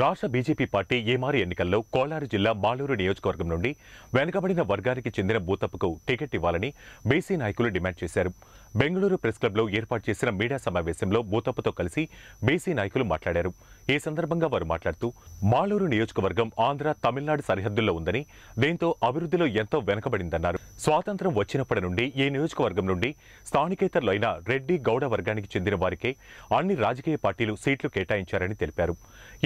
రాష్ట్ర BJP party ఏమారి ఎన్నికల్లో కోలారు జిల్లా మాలూరు నియోజకవర్గం నుండి వెనుకబడిన వర్గానికి చెందిన భూతప్పకు టికెట్ ఇవ్వాలని బీసీ నాయకులు డిమాండ్ చేశారు. బెంగళూరు ప్రెస్ క్లబ్లో ఏర్పాటు చేసిన మీడియా సమావేశంలో బూతప్పతో కలిసి బీసీ నాయకులు మాట్లాడారు. ఈ సందర్భంగా వారు మాట్లాడుతూ మాలూరు నియోజకవర్గం ఆంధ్ర తమిళనాడు సరిహద్దుల్లో ఉందని దీంతో అభివృద్ధిలో ఎంతో వెనుకబడిందన్నారు. స్వాతంత్రం వచ్చినప్పటి నుండి ఈ నియోజకవర్గం నుండి స్థానికేతరులు అయిన రెడ్డి గౌడ వర్గానికి చెందిన వారికే అన్ని రాజకీయ పార్టీలు సీట్లు కేటాయించారని తెలిపారు.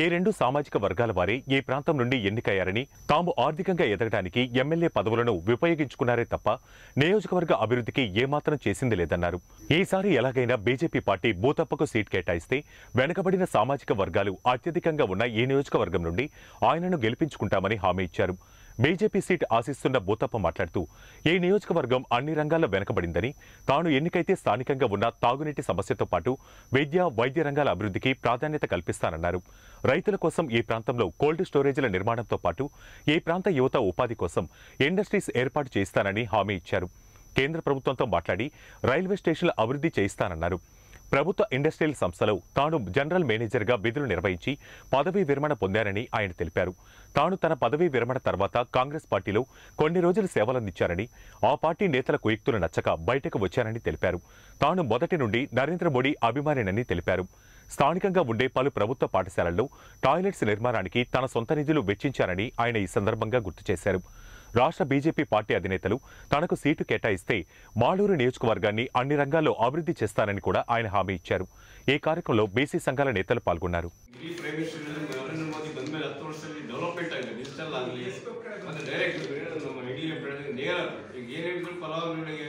ఈ రెండు సామాజిక వర్గాల వారే ఈ ప్రాంతం నుండి ఎన్నికయ్యారని తాము ఆర్థికంగా ఎదగడానికి ఎమ్మెల్యే పదవులను ఉపయోగించుకున్నారే తప్ప నియోజకవర్గ అభివృద్ధికి ఏమాత్రం చేసింది లేదన్నారు. ఈసారి ఎలాగైనా బీజేపీ పార్టీ భూతప్పకు సీట్ కేటాయిస్తే వెనుకబడిన సామాజిక వర్గాలు అత్యధికంగా ఉన్న ఈ నియోజకవర్గం నుండి ఆయనను గెలిపించుకుంటామని హామీ ఇచ్చారు. బీజేపీ సీట్ ఆశిస్తున్న భూతప్ప మాట్లాడుతూ ఈ నియోజకవర్గం అన్ని రంగాల్లో వెనుకబడిందని తాను ఎన్నికైతే స్థానికంగా ఉన్న తాగునీటి సమస్యతో పాటు విద్య వైద్య రంగాల అభివృద్ధికి ప్రాధాన్యత కల్పిస్తానన్నారు. రైతుల కోసం ఈ ప్రాంతంలో కోల్డ్ స్టోరేజీల నిర్మాణంతో పాటు ఈ ప్రాంత యువత ఉపాధి కోసం ఇండస్ట్రీస్ ఏర్పాటు చేస్తానని హామీ ఇచ్చారు. కేంద్ర ప్రభుత్వంతో మాట్లాడి రైల్వే స్టేషన్ల అభివృద్ధి చేయిస్తానన్నారు. ప్రభుత్వ ఇండస్ట్రియల్ సంస్థలో తాను జనరల్ మేనేజర్గా విధులు నిర్వహించి పదవీ విరమణ పొందారని ఆయన తెలిపారు. తాను తన పదవీ విరమణ తర్వాత కాంగ్రెస్ పార్టీలో కొన్ని రోజులు సేవలందించారని ఆ పార్టీ నేతల కుయుక్తులు నచ్చక బయటకు వచ్చారని తెలిపారు. తాను మొదటి నుండి నరేంద్ర మోడీ అభిమానినని తెలిపారు. స్థానికంగా ఉండే పలు ప్రభుత్వ పాఠశాలల్లో టాయిలెట్స్ నిర్మాణానికి తన సొంత నిధులు వెచ్చించారని ఆయన ఈ సందర్భంగా గుర్తు చేశారు. రాష్ట్ర బీజేపీ పార్టీ అధినేతలు తనకు సీటు కేటాయిస్తే మాలూరు నియోజకవర్గాన్ని అన్ని రంగాల్లో అభివృద్ధి చేస్తానని కూడా ఆయన హామీ ఇచ్చారు ఈ కార్యక్రమంలో బీసీ సంఘాల నేతలు పాల్గొన్నారు ಇಡೀ ಪ್ರೈಮ್ ಮಿನಿಸ್ಟರ್ ನರೇಂದ್ರ ಮೋದಿ ಬಂದ ಮೇಲೆ ಹತ್ತು ವರ್ಷದಲ್ಲಿ ಡೆವಲಪ್ಮೆಂಟ್ ಆಗಿದೆ ಡಿಜಿಟಲ್ ಆಗಲಿ ಮತ್ತು ಡೈರೆಕ್ಟ್ ನಮ್ಮ ಇಡೀ ಬೆಳೆದ ನೇರ ಈಗ ಏನೇ ಇದ್ರು ಫಲಾನುಭವಿಗಳಿಗೆ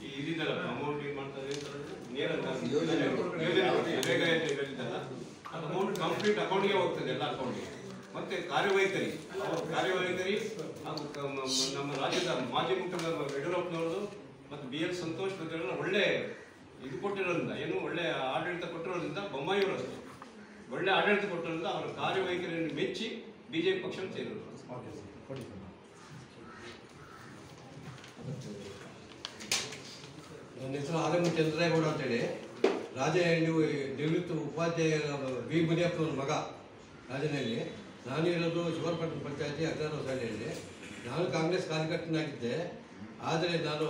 ಈ ಇದಿದ್ದಲ್ಲ ಅಮೌಂಟ್ ಇದು ಮಾಡ್ತಾರೆ ನೇರ ಯೋಜನೆ ನರೇಗಾ ಹೇಳಿದ್ದಲ್ಲ ಅದು ಅಮೌಂಟ್ ಕಂಪ್ಲೀಟ್ ಅಕೌಂಟ್ಗೆ ಹೋಗ್ತದೆ ಎಲ್ಲ ಅಕೌಂಟ್ಗೆ ಮತ್ತೆ ಕಾರ್ಯವೈಖರಿ. ಕಾರ್ಯವೈಖರಿ. ಹಾಗೂ ನಮ್ಮ ರಾಜ್ಯದ ಮಾಜಿ ಮುಖ್ಯಮಂತ್ರಿ ಯಡಿಯೂರಪ್ಪನವ್ರದ್ದು ಮತ್ತು ಬಿ ಎಲ್ ಸಂತೋಷ್ ಅವರೆಲ್ಲ ಒಳ್ಳೆ ಇದು ಕೊಟ್ಟಿರೋದ್ರಿಂದ, ಏನು ಒಳ್ಳೆ ಆಡಳಿತ ಕೊಟ್ಟಿರೋದ್ರಿಂದ ಬೊಮ್ಮಾಯಿಯವರು ಒಳ್ಳೆ ಆಡಳಿತ ಕೊಟ್ಟಿರೋದ್ರಿಂದ ಅವರ ಕಾರ್ಯವೈಖರಿಯನ್ನು ಮೆಚ್ಚಿ ಬಿಜೆಪಿ ಪಕ್ಷ ಸೇರಿದರು ನನ್ನ ಹೆಸರು ಆಲಮ ಚಂದ್ರೇಗೌಡ ಅಂತೇಳಿ. ನೀವು ನಿವೃತ್ತ ಉಪಾಧ್ಯಾಯ ಬಿ ಮುನಿಯಪ್ಪನವ್ರ ಮಗ ರಾಜನಹಳ್ಳಿ ಇರೋದು ಶಿವರಪಟ್ಟಣ ಪಂಚಾಯತಿ ಹದಿನಾರು ಶಾಲೆಯಲ್ಲಿ. ನಾನು ಕಾಂಗ್ರೆಸ್ ಕಾರ್ಯಕರ್ತನಾಗಿದ್ದೆ. ಆದರೆ ನಾನು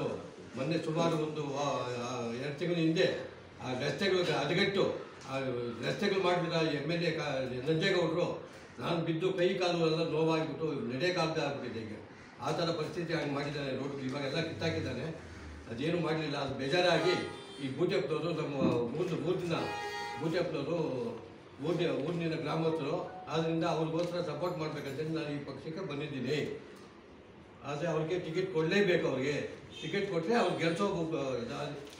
ಮೊನ್ನೆ ಸುಮಾರು ಒಂದು ಎರಡು ತಿಂಗಳ ಹಿಂದೆ ಆ ರಸ್ತೆಗಳು ಹದಗೆಟ್ಟು ಆ ರಸ್ತೆಗಳು ಮಾಡಿದ ಎಂ ಎಲ್ ಎ ನಂಜೇಗೌಡರು, ನಾನು ಬಿದ್ದು ಕೈ ಕಾಲು ಎಲ್ಲ ನೋವಾಗಿಬಿಟ್ಟು ನಡೆಯೋಕ್ಕಾಗದೆ ಆಗ್ಬಿಟ್ಟಿದೆ ಈಗ. ಆ ಥರ ಪರಿಸ್ಥಿತಿ ಹಂಗೆ ಮಾಡಿದ್ದಾನೆ ರೋಡ್ ಇವಾಗೆಲ್ಲ ಕಿತ್ತಾಕಿದ್ದಾನೆ ಅದೇನು ಮಾಡಲಿಲ್ಲ. ಅದು ಬೇಜಾರಾಗಿ ಈ ಬೂಟೆಪ್ಪನವರು ನಮ್ಮ ಮೂರು ಮೂರು ದಿನ ಬೂಟೆಪ್ಪನವರು ಊರಿನ ಊರಿನ ಗ್ರಾಮಸ್ಥರು ಆದ್ದರಿಂದ ಅವ್ರಿಗೋಸ್ಕರ ಸಪೋರ್ಟ್ ಮಾಡಬೇಕಂತೇಳಿ ನಾನು ಈ ಪಕ್ಷಕ್ಕೆ ಬಂದಿದ್ದೀನಿ. ಆದರೆ ಅವ್ರಿಗೆ ಟಿಕೆಟ್ ಕೊಡಲೇಬೇಕು ಅವ್ರಿಗೆ. ಟಿಕೆಟ್ ಕೊಟ್ಟರೆ ಅವ್ರು ಗೆಲ್ಸೋ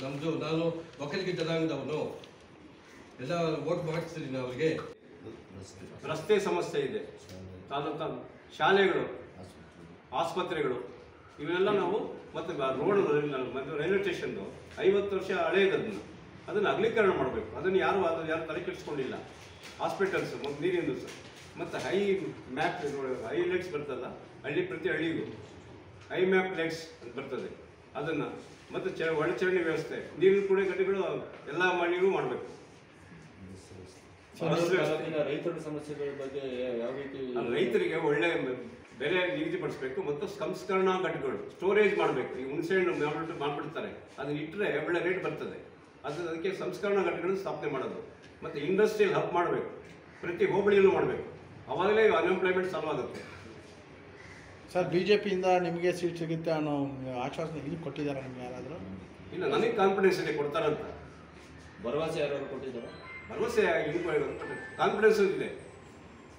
ನಮ್ಮದು ನಾನು ಒಕ್ಕಲಿಗೆ ಜನಾಂಗದವನು. ಎಲ್ಲ ವೋಟ್ ಮಾಡಿಸ್ತೀನಿ ಅವ್ರಿಗೆ. ರಸ್ತೆ ಸಮಸ್ಯೆ ಇದೆ. ತಾಲೂಕು ಶಾಲೆಗಳು, ಆಸ್ಪತ್ರೆಗಳು, ಇವೆಲ್ಲ ನಾವು ಮತ್ತೆ ರೋಡ್ ರೈಲ್ವೆ ಸ್ಟೇಷನ್ದು ಐವತ್ತು ವರ್ಷ ಹಳೆಯದನ್ನು ಅದನ್ನು ಅಗಲೀಕರಣ ಮಾಡಬೇಕು. ಅದನ್ನು ಯಾರು ಅದು ಯಾರು ತಲೆ ಕೆಡಿಸ್ಕೊಂಡಿಲ್ಲ. ಹಾಸ್ಪಿಟಲ್ಸ್ ಮತ್ತು ನೀರಿಂದು ಸರ್. ಮತ್ತು ಹೈ ಮ್ಯಾಪ್ ಹೈ ಲೈಟ್ಸ್ ಬರ್ತಲ್ಲ ಹಳ್ಳಿ ಪ್ರತಿ ಹಳ್ಳಿಗೂ. ಹೈ ಮ್ಯಾಪ್ ಲೈಟ್ಸ್ ಅಂತ ಬರ್ತದೆ. ಅದನ್ನು ಮತ್ತು ಚ ಒಳಚರಣೆ ವ್ಯವಸ್ಥೆ. ನೀರಿನ ಕೂಡ ಗಟ್ಟಿಗಳು ಎಲ್ಲ ಮಣ್ಣಿಗೂ ಮಾಡಬೇಕು. ರೈತರ ಸಮಸ್ಯೆಗಳ ಬಗ್ಗೆ ಯಾವ ರೀತಿ ರೈತರಿಗೆ ಒಳ್ಳೆ ಬೆಲೆ ನಿಗದಿಪಡಿಸಬೇಕು ಮತ್ತು ಸಂಸ್ಕರಣಾ ಘಟಕಗಳು ಸ್ಟೋರೇಜ್ ಮಾಡಬೇಕು. ಈ ಹುಣಸೆ ಹಣ್ಣು ಮಾಡ್ಬಿಡ್ತಾರೆ ಅದನ್ನ ಇಟ್ಟರೆ ಒಳ್ಳೆ ರೇಟ್ ಬರ್ತದೆ. ಅದು ಅದಕ್ಕೆ ಸಂಸ್ಕರಣಾ ಘಟಕಗಳನ್ನು ಸ್ಥಾಪನೆ ಮಾಡೋದು. ಮತ್ತು ಇಂಡಸ್ಟ್ರಿಯಲ್ ಹಬ್ ಮಾಡಬೇಕು. ಪ್ರತಿ ಹೋಬಳಿಯಲ್ಲೂ ಮಾಡಬೇಕು. ಅವಾಗಲೇ ಅನ್ಎಂಪ್ಲಾಯ್ಮೆಂಟ್ ಸಾಲ್ವ್ ಆಗುತ್ತೆ. ಸರ್ ಬಿ ಜೆ ಪಿಯಿಂದ ನಿಮಗೆ ಸೀಟ್ ಸಿಗುತ್ತೆ ಅನ್ನೋ ಆಶ್ವಾಸನೆ ಇಲ್ಲಿ ಕೊಟ್ಟಿದ್ದಾರೆ ನಿಮ್ಗೆ ಯಾರಾದರೂ? ಇಲ್ಲ ನನಗೆ ಕಾನ್ಫಿಡೆನ್ಸ್ ಇದೆ ಕೊಡ್ತಾರಂತ. ಭರವಸೆ ಯಾರು ಕೊಟ್ಟಿದ್ದಾರೆ? ಭರವಸೆ ಕಾನ್ಫಿಡೆನ್ಸ್ ಇದೆ.